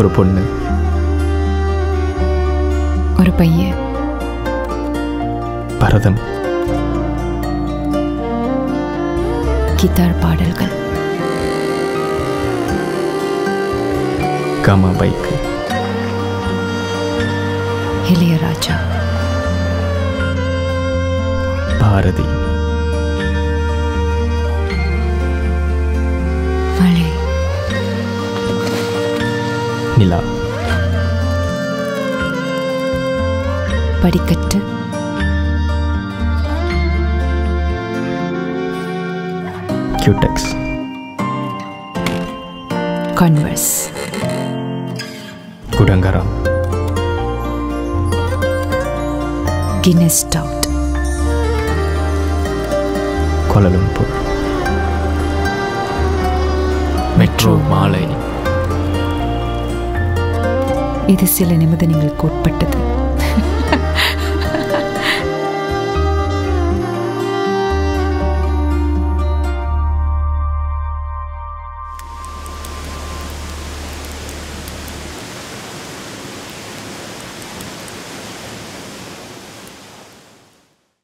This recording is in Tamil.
ஒரு பொண்ணு. ஒரு பையன். பரதம். கித்தார் பாடல்கள். கம பைக். இளையராஜா. பாரதி. நிலா படிக்கட்டு. Cutex converse குடங்கரம் Guinness stout Kuala Lumpur metro மாலை இது சில நிமிடங்களுக்கு உட்பட்டது.